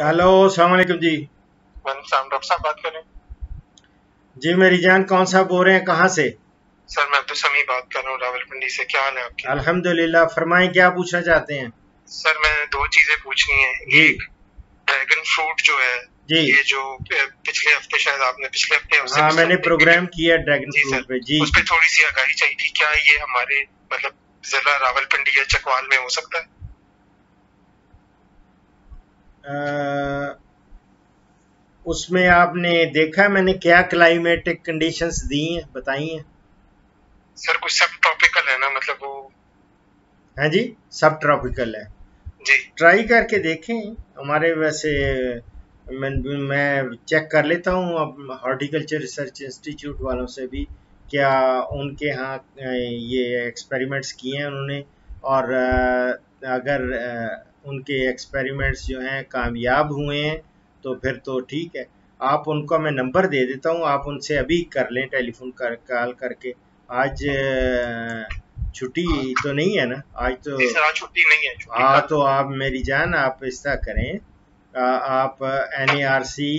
Hello सलामकुम जी। Doctor साहब बात कर। रहे हैं जी मेरी जान कौन सा बोल रहे हैं? कहाँ से? सर मैं अब्दुल समी बात कर रहा हूँ रावलपिंडी से। क्या हाल है आपके? अल्हम्दुलिल्लाह फरमाएँ क्या पूछना चाहते हैं? सर मैं दो चीज़ें पूछनी है। एक ड्रैगन फ्रूट जो है जी। ये जो पिछले हफ़्ते शायद आपने पिछले हफ़्ते हाँ मैंने प्रोग्राम किया ड्रैगन फ्रूट पे जी। उस पर थोड़ी सी आगाही चाहिए थी। क्या ये हमारे मतलब जिला रावलपिंडी या चकवाल में हो सकता है? उसमें आपने देखा मैंने क्या क्लाइमेटिक कंडीशंस दी हैं बताई हैं? सर कुछ सब टॉपिकल है ना मतलब वो हैं जी सब ट्रॉपिकल है। जी। ट्राई करके देखें हमारे वैसे मैं मैं चेक कर लेता हूँ अब हॉर्टिकल्चर रिसर्च इंस्टीट्यूट वालों से भी क्या उनके यहाँ ये एक्सपेरिमेंट्स किए हैं उन्होंने और अगर उनके एक्सपेरिमेंट्स जो हैं कामयाब हुए हैं तो फिर तो ठीक है। आप उनका मैं नंबर दे देता हूँ आप उनसे अभी कर लें टेलीफोन कर कॉल करके। आज छुट्टी तो नहीं है ना? आज तो छुट्टी नहीं है हाँ तो आप मेरी जान आप इस तरह करें आ, आप एन ए आर सी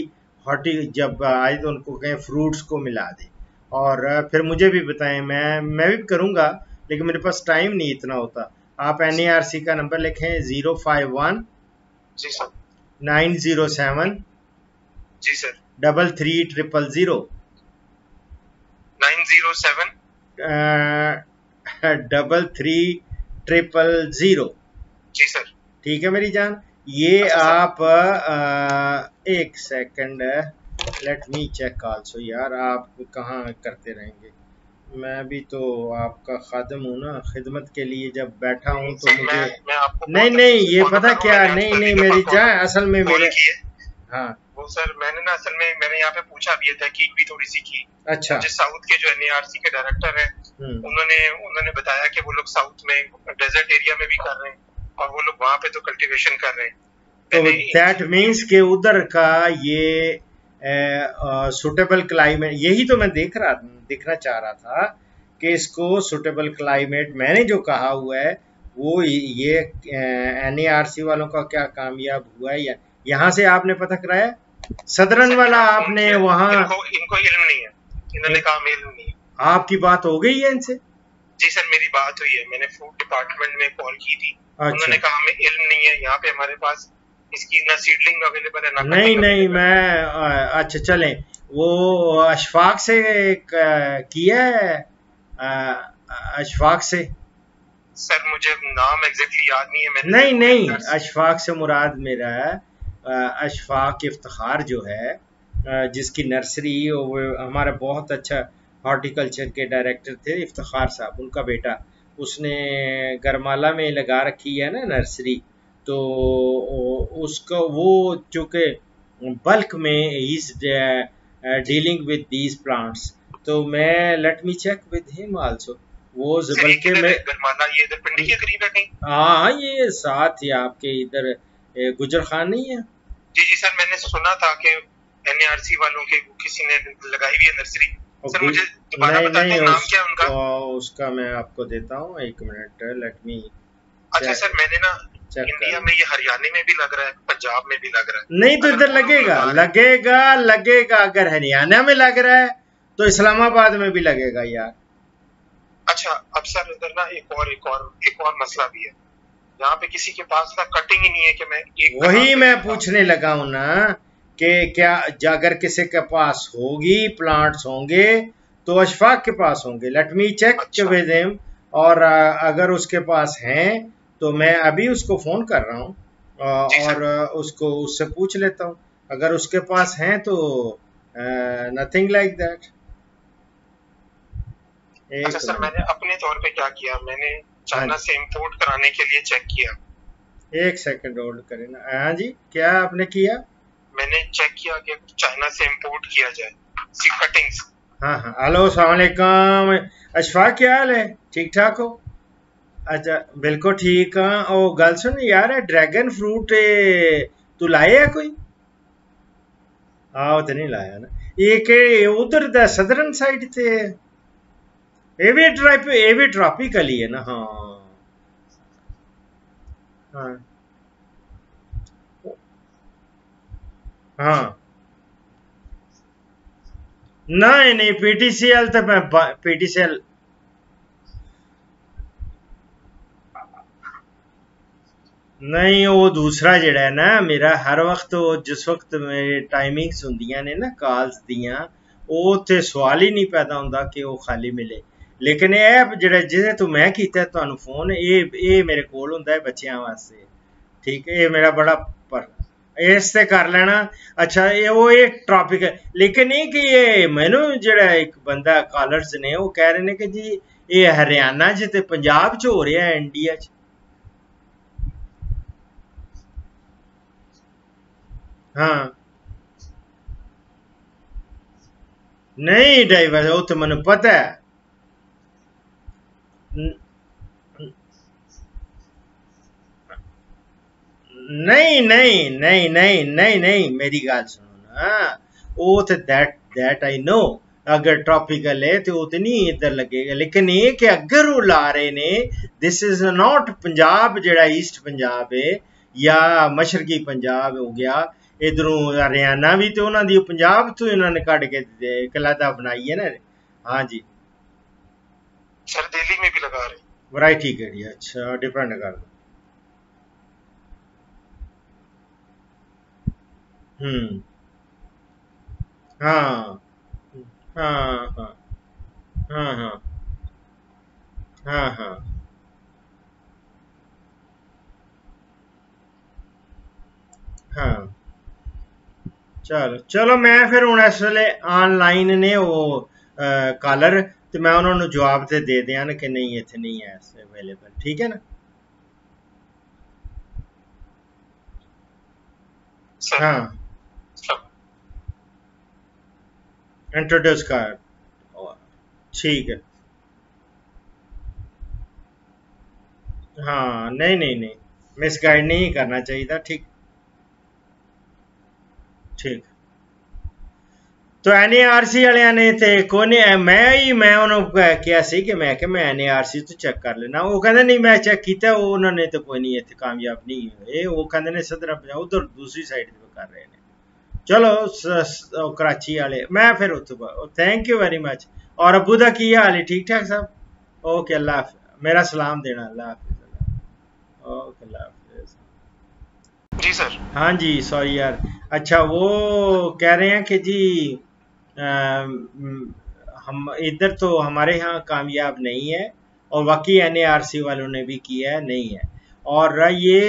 हॉर्टी जब आए तो उनको कहें फ्रूट्स को मिला दें। और फिर मुझे भी बताएँ मैं मैं भी करूँगा लेकिन मेरे पास टाइम नहीं इतना होता। आप एन ए आर सी का नंबर लिखें ज़ीरो फाइव वन जी सर। नाइन ज़ीरो सेवन जी sir. Double three triple zero nine zero seven double three triple zero जी सर। ठीक है मेरी जान? ये अच्छा, आप अ, एक second let me check also यार आप कहाँ करते रहेंगे? मैं भी तो आपका खादम हूँ ना खिदमत के लिए जब बैठा हूँ तो मुझे मैं मैं नहीं नहीं ये पता क्या? नहीं नहीं मेरी जान असल में मेरे हाँ। वो सर मैंने ना असल में मैंने यहाँ पे पूछा भी है तहकीक भी थोड़ी सी की। अच्छा। मुझे साउथ के जो एनएआरसी के डायरेक्टर हैं हम्म, उन्होंने उन्होंने बताया कि वो लोग साउथ में डेजर्ट एरिया में भी कर रहे हैं और वो लोग वहाँ पे तो कल्टीवेशन कर रहे हैं। तो दैट मीन्स के उधर का ये सुटेबल क्लाइमेट यही तो मैं देख रहा देखना चाह रहा था कि इसको सुटेबल क्लाइमेट मैंने जो कहा हुआ है वो ये एनएआरसी वालों का क्या कामयाब हुआ है या यहाँ से आपने पता कराया? सदरन वाला आपने वहाँ इनको इनको इल्म नहीं है। इन्होंने कहा हमें इल्म नहीं है। आपकी बात हो गई है इनसे? जी सर मेरी बात हुई है। मैंने फ़ूड डिपार्टमेंट में कॉल की थी। उन्होंने अच्छा कहा हमें इल्म नहीं है यहाँ पे हमारे पास इसकी ना सीडलिंग अवेलेबल है ना नहीं नहीं मैं अच्छा चलें। वो अशफाक से किया है? अशफाक से। सर मुझे नाम एग्जैक्टली याद नहीं है मैंने नहीं नहीं अशफाक से मुराद मेरा अशफाक इफ्तार जो है जिसकी नर्सरी वो हमारा बहुत अच्छा हॉर्टिकल्चर के डायरेक्टर थे इफ्तार साहब उनका बेटा। उसने गरमाला में लगा रखी है ना नर्सरी तो उसका वो चूँकि बल्क में is dealing with these plants तो मैं let me check with him also वो सर, ये बल्कि मैं है? ये के है ये साथ ही आपके इधर गुजर खान नहीं है? जी जी सर मैंने सुना था कि एनआरसी वालों के किसी ने लगाई हुई है नर्सरी। सर मुझे दोबारा बता दें नाम क्या है उनका? उसका मैं आपको देता हूँ एक मिनट लेट मी अच्छा सर मैंने ना इंडिया में ये हरियाणा में भी लग रहा है पंजाब में भी लग रहा है। नहीं तो इधर लगेगा लगेगा लगेगा। अगर हरियाणा में लग रहा है तो इस्लामाबाद में भी लगेगा यार। अच्छा अब सर इधर ना एक और एक और एक और मसला भी है। यहाँ पे किसी के पास ना कटिंग ही नहीं है कि मैं एक वही मैं पूछने लगा हूँ ना कि क्या अगर किसी के पास होगी प्लांट्स होंगे तो अशफाक के पास होंगे। लेट मी चेक अच्छा। और अगर उसके पास हैं तो मैं अभी उसको फ़ोन कर रहा हूँ। और उसको उससे पूछ लेता हूँ। अगर उसके पास हैं तो नथिंग लाइक दैट अच्छा सर मैंने अपने तौर पे क्या किया? मैंने चाइना हाँ से इंपोर्ट कराने के लिए चेक किया। एक सेकंड होल्ड करें ना। हाँ जी क्या आपने किया? मैंने चेक किया कि चाइना से इंपोर्ट किया जाए। सी कटिंग्स हाँ हाँ। हेलो सलामकुम अशफाक क्या हाल है? ठीक ठाक हो? अच्छा बिल्कुल ठीक हाँ। और गल सुन यार ड्रैगन फ्रूट तू लाए है कोई? आओ तो नहीं लाया ना। ये के उधर द सदरन साइड ते ये भी ट्रॉप ये भी ट्रॉपिकल ही है ना हाँ। हाँ। हाँ। नहीं नहीं पीटीसीएल तो मैं पीटीसीएल ਨਹੀਂ, ਉਹ ਦੂਸਰਾ ਜਿਹੜਾ ਹੈ ਨਾ, ਮੇਰਾ ਹਰ ਵਕਤ ਉਹ ਜਿਸ ਵਕਤ ਮੇਰੇ ਟਾਈਮਿੰਗਸ ਹੁੰਦੀਆਂ ਨੇ ਨਾ ਕਾਲਸ ਦੀਆਂ, ਉਹ ਉੱਥੇ ਸਵਾਲ ਹੀ ਨਹੀਂ ਪੈਦਾ ਹੁੰਦਾ ਕਿ ਉਹ ਖਾਲੀ ਮਿਲੇ। ਲੇਕਿਨ ਇਹ ਜਿਹੜਾ ਜਿਹਦੇ ਤੋਂ ਮੈਂ ਕੀਤਾ ਤੁਹਾਨੂੰ ਫੋਨ ਇਹ ਇਹ ਮੇਰੇ ਕੋਲ ਹੁੰਦਾ ਹੈ ਬੱਚਿਆਂ ਵਾਸਤੇ। ਠੀਕ, ਇਹ ਮੇਰਾ ਬੜਾ ਪਰ, ਇਸ ਤੇ ਕਰ ਲੈਣਾ। ਅੱਛਾ, ਇਹ ਉਹ ਇਹ ਟਾਪਿਕ ਹੈ। ਲੇਕਿਨ ਇਹ ਕਿ ਇਹ ਮੈਨੂੰ ਜਿਹੜਾ ਇੱਕ ਬੰਦਾ ਕਾਲਰਸ ਨੇ, ਉਹ ਕਹਿ ਰਹੇ ਨੇ ਕਿ ਜੀ, ਇਹ ਹਰਿਆਣਾ 'ਚ ਤੇ ਪੰਜਾਬ 'ਚ ਹੋ ਰਿਹਾ ਹੈ ਇੰਡੀਆ 'ਚ। हाँ। नहीं ड्राइवर वो तो मैंने पता है। नहीं नहीं नहीं नहीं नहीं नहीं, मेरी गाल सुनो ना। वो तो दैट दैट आई नो अगर ट्रॉपिकल है तो वो तो नहीं इधर लगेगा। लेकिन ये कि अगर वो ला रहे ने दिस इज़ नॉट पंजाब जड़ा ईस्ट पंजाब है, या मशरकी पंजाब हो गया ਇਧਰੋਂ ਹਰਿਆਣਾ ਵੀ ਤੇ ਉਹਨਾਂ ਦੀ ਪੰਜਾਬ ਤੋਂ ਇਹਨਾਂ ਨੇ ਕੱਢ ਕੇ ਕਲਾਦਾ ਬਣਾਈ ਹੈ ਨਾ हाँ जी सर दिल्ली में भी लगा रहे वराइटी के लिए अच्छा डिपेंड कर दो हम्म हाँ हाँ हाँ हाँ हाँ हाँ हाँ हाँ ਚਲੋ ਚਲੋ ਮੈਂ ਫਿਰ ਹੁਣ ਇਸ ਵੇਲੇ ਆਨਲਾਈਨ ਨੇ ਉਹ ਕਾਲਰ ਤੇ ਮੈਂ ਉਹਨਾਂ ਨੂੰ ਜਵਾਬ ਤੇ ਦੇ ਦਿਆਂ ਕਿ ਨਹੀਂ ਇੱਥੇ ਨਹੀਂ ਹੈ ਅਵੇਲੇਬਲ ਠੀਕ ਹੈ ਨਾ हाँ इंट्रोड्यूस कर ठीक है हाँ नहीं नहीं नहीं मिस गाइड नहीं करना चाहिए था ठीक ठीक तो एन ए તો એનએઆરસી वाले आने थे कोने मैं ही मैं उन्होंने किया सी कि मैं कि मैं एन ए आर सी तो चेक कर लेना वो कहते नहीं मैं चेक किया वो उन्होंने तो कोई नहीं इतने कामयाब नहीं हुए वो कहते ने सदर पंजाब उधर दूसरी साइड कर रहे हैं चलो कराची वाले मैं फिर उतो थैंक यू वेरी मच और अबू का की हाल है ठीक ठाक साहब ओके अल्लाह मेरा सलाम देना अल्लाह हाफिज ओके अल्लाह जी सर। हाँ जी सॉरी यार। अच्छा वो कह रहे हैं कि जी आ, हम इधर तो हमारे यहाँ कामयाब नहीं है और वाकई एन वालों ने भी किया है नहीं है। और ये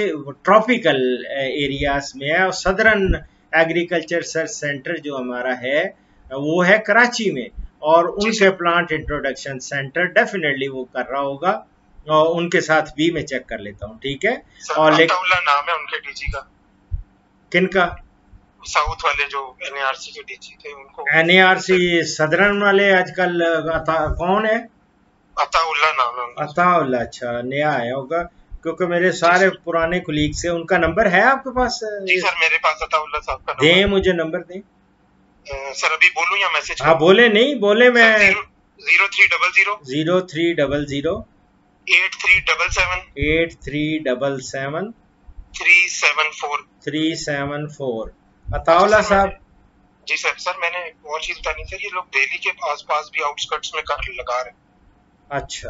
ट्रॉपिकल एरियाज़ में है और सदरन एग्रीकल्चर सर्च सेंटर जो हमारा है वो है कराची में। और उनके प्लांट इंट्रोडक्शन सेंटर डेफिनेटली वो कर रहा होगा और उनके साथ भी मैं चेक कर लेता हूँ ठीक है? और नाम है उनके डीजी का। किनका साउथ वाले जो एनएआरसी के डीजी थे उनको। एनएआरसी सदरन वाले आजकल कौन है? अताउल्ला नाम है अताउल्ला अच्छा नया आया होगा क्योंकि मेरे सारे पुराने कुलीग से उनका नंबर है आपके पास जी सर मेरे पास अताउल्ला साहब का नंबर दे मुझे नंबर दे। सर अभी बोलूँ या मैसेज हाँ बोले नहीं बोले मैं zero three double zero. Zero three double zero. Eight three double seven. Eight three double seven. Three seven four three seven four Ataullah साहब? जी सर सर मैंने और चीज़ बतानी थी ये लोग दिल्ली के आसपास भी आउटस्कर्ट्स में कर लगा रहे अच्छा।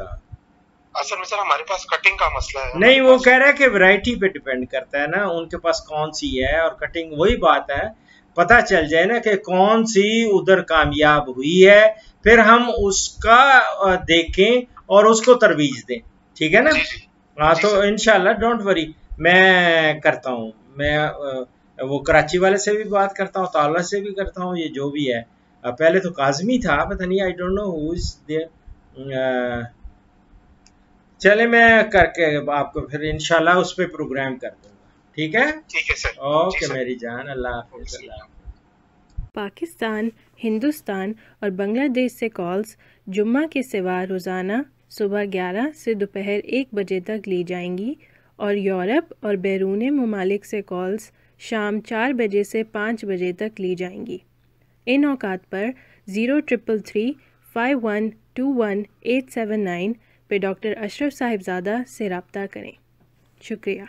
असल में सर हमारे पास कटिंग का मसला है। नहीं वो कह रहा है कि वैरायटी पे डिपेंड करता है ना उनके पास कौन सी है और कटिंग वही बात है। पता चल जाए ना कि कौन सी उधर कामयाब हुई है फिर हम उसका देखें और उसको तरवीज दें। ठीक है ना? हाँ तो इनशाला डोंट वरी मैं करता हूँ। मैं वो कराची वाले से भी बात करता हूँ ताला से भी करता हूँ ये जो भी है। पहले तो काजमी था पता नहीं I don't know who is there चले मैं करके आपको फिर इंशाल्लाह उस पर प्रोग्राम कर दूँगा। ठीक है? ठीक है सर। ओके मेरी जान अल्लाह हाफिज पाकिस्तान हिंदुस्तान और बांग्लादेश से कॉल्स जुम्मा के सिवा रोज़ाना सुबह 11 से दोपहर एक बजे तक ली जाएँगी। और यूरोप और बैरून ममालिक से कॉल्स शाम चार बजे से पाँच बजे तक ली जाएँगी। इन अवकात पर zero triple three five one two one eight seven nine पे डॉक्टर अशरफ साहिबजादा से रबता करें। शुक्रिया।